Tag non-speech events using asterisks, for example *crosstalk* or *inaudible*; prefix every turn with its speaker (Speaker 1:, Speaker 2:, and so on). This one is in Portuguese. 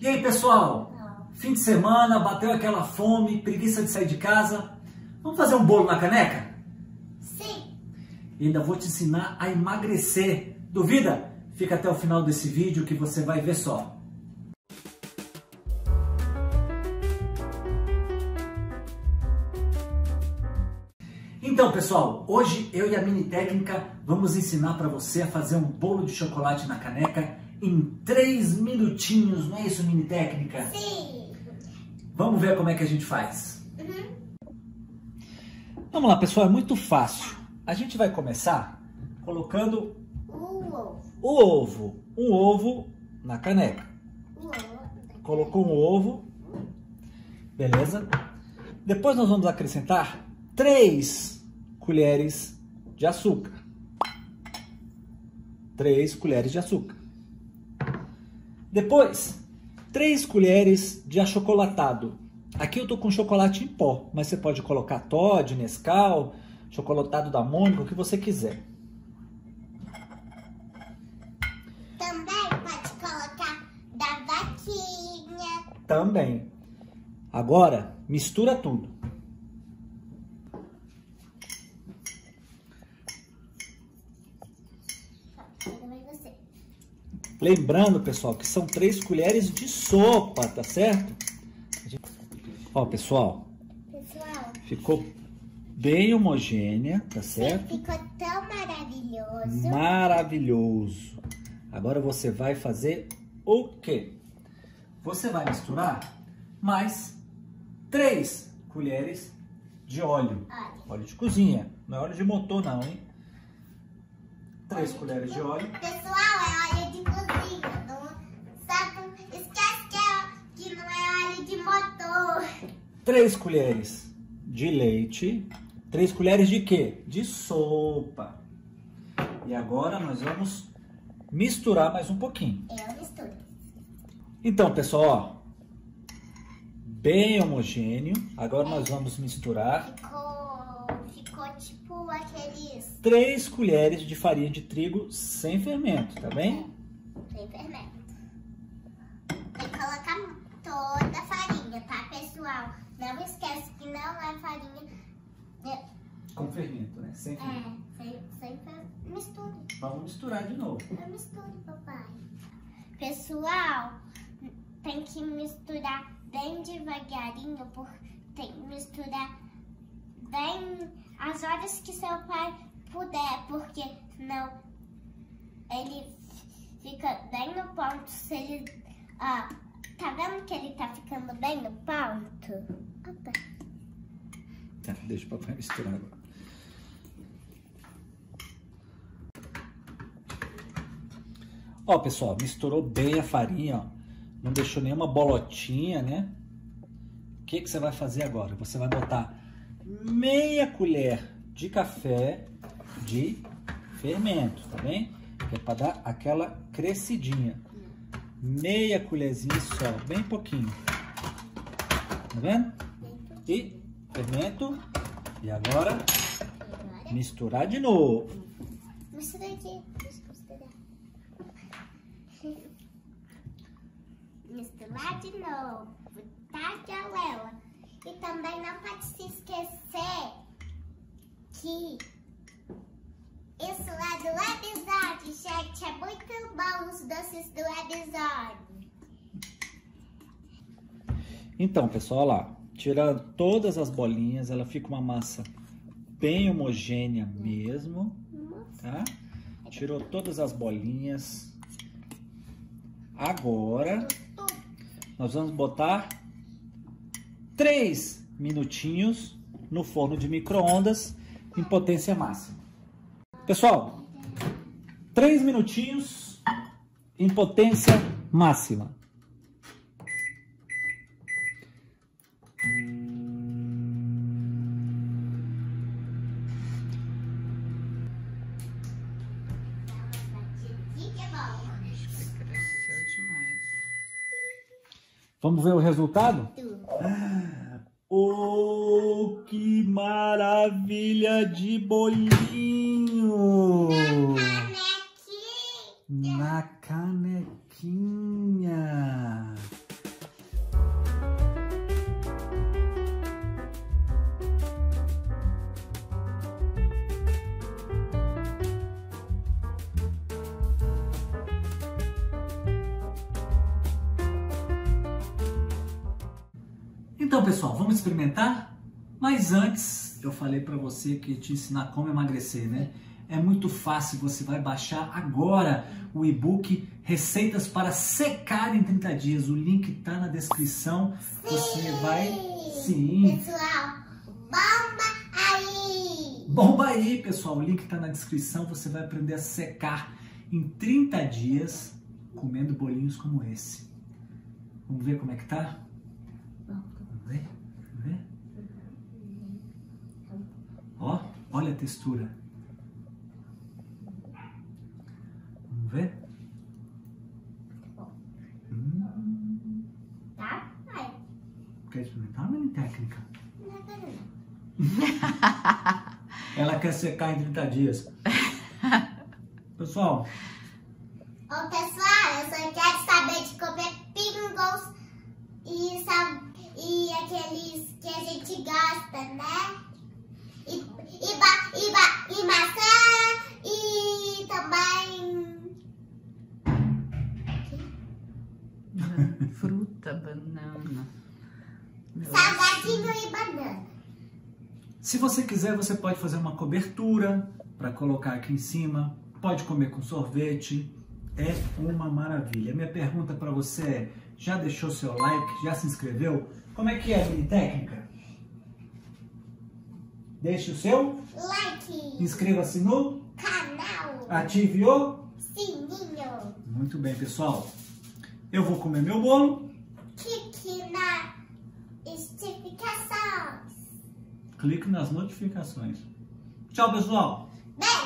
Speaker 1: E aí, pessoal? Fim de semana, bateu aquela fome, preguiça de sair de casa. Vamos fazer um bolo na caneca?
Speaker 2: Sim.
Speaker 1: E ainda vou te ensinar a emagrecer. Duvida? Fica até o final desse vídeo que você vai ver só. Então, pessoal, hoje eu e a Mini Técnica vamos ensinar para você a fazer um bolo de chocolate na caneca em 3 minutinhos, não é isso, Mini Técnica?
Speaker 2: Sim.
Speaker 1: Vamos ver como é que a gente faz.
Speaker 2: Uhum.
Speaker 1: Vamos lá, pessoal, é muito fácil. A gente vai começar colocando
Speaker 2: O
Speaker 1: ovo, um ovo na caneca. Colocou um ovo, beleza? Depois nós vamos acrescentar 3 colheres de açúcar. 3 colheres de açúcar. Depois, 3 colheres de achocolatado. Aqui eu tô com chocolate em pó, mas você pode colocar Todd, Nescau, chocolatado da Mônica, o que você quiser.
Speaker 2: Também pode colocar da vaquinha.
Speaker 1: Também. Agora, mistura tudo.
Speaker 2: Agora vai você.
Speaker 1: Lembrando, pessoal, que são três colheres de sopa, tá certo? Ó, pessoal,
Speaker 2: Pessoal,
Speaker 1: ficou bem homogênea, tá certo?
Speaker 2: ficou tão maravilhoso.
Speaker 1: Maravilhoso. Agora você vai fazer o quê? Você vai misturar mais três colheres de óleo.
Speaker 2: Olha.
Speaker 1: Óleo de cozinha, não é óleo de motor não, hein? Três
Speaker 2: Óleo
Speaker 1: colheres de óleo.
Speaker 2: Pessoal,
Speaker 1: 3 colheres de leite. 3 colheres de quê? De sopa. E agora nós vamos misturar mais um pouquinho.
Speaker 2: Eu misturo.
Speaker 1: Então, pessoal, ó, bem homogêneo. Agora nós vamos misturar
Speaker 2: Ficou, ficou tipo aqueles
Speaker 1: 3 colheres de farinha de trigo sem fermento, tá bem?
Speaker 2: sem fermento. Tem que colocar toda a farinha, tá, pessoal? Não esquece que não é farinha. É,
Speaker 1: Com fermento, né? Sem fermento.
Speaker 2: é sem, sem.
Speaker 1: Vamos misturar de novo.
Speaker 2: Eu misturo, papai. Pessoal, tem que misturar bem devagarinho, por tem que misturar bem as horas que seu pai puder, porque senão ele fica bem no ponto. Se ele. Ó, tá vendo que ele tá ficando bem no ponto? Opa.
Speaker 1: Tá, deixa o papai misturar agora. Ó, pessoal, misturou bem a farinha, ó. Não deixou nenhuma bolotinha, né? O que, que você vai fazer agora? Você vai botar meia colher de café de fermento, tá bem? Que é para dar aquela crescidinha. Meia colherzinha só, bem pouquinho. Tá vendo? E fermento. E agora misturar de novo.
Speaker 2: mistura aqui. *laughs* Misturar de novo. Tá, galera? E também não pode se esquecer que isso lá do episódio, gente, é os doces do episódio.
Speaker 1: Então, pessoal, lá. Tirando todas as bolinhas, ela fica uma massa bem homogênea mesmo, tá? Tirou todas as bolinhas. Agora, nós vamos botar 3 minutinhos no forno de micro-ondas em potência máxima. Pessoal, 3 minutinhos em potência máxima. Vamos ver o resultado?
Speaker 2: Tudo.
Speaker 1: Oh, que maravilha de bolinho! Então, pessoal, vamos experimentar? Mas antes, eu falei para você que te ensinar como emagrecer, né? É muito fácil, você vai baixar agora o e-book Receitas para secar em 30 dias. O link está na descrição.
Speaker 2: Sim.
Speaker 1: Você vai. Sim.
Speaker 2: Pessoal, bomba aí!
Speaker 1: Bomba aí, pessoal. O link está na descrição. Você vai aprender a secar em 30 dias comendo bolinhos como esse. Vamos ver como é que tá? Vamos ver? Ó, olha a textura. Vamos ver? Hum,
Speaker 2: Tá? Vai.
Speaker 1: quer experimentar, Mini Técnica?
Speaker 2: Não. *laughs*
Speaker 1: Ela quer secar em 30 dias. *laughs* Pessoal,
Speaker 2: Ô pessoal, eu só quero saber de comer pingos e, sab- e aqueles que a gente gosta, né? E, e, ba- e, ba- e maçã e também.
Speaker 3: Fruta, banana.
Speaker 2: Salgadinho e banana.
Speaker 1: se você quiser, você pode fazer uma cobertura para colocar aqui em cima. Pode comer com sorvete. É uma maravilha. Minha pergunta para você é: já deixou seu like? Já se inscreveu? Como é que é a mini técnica? Deixe o seu,
Speaker 2: Like,
Speaker 1: inscreva-se no,
Speaker 2: canal,
Speaker 1: ative o.
Speaker 2: sininho,
Speaker 1: Muito bem, pessoal. Eu vou comer meu bolo.
Speaker 2: clique na notificações.
Speaker 1: Clique nas notificações. Tchau, pessoal.
Speaker 2: Beijo!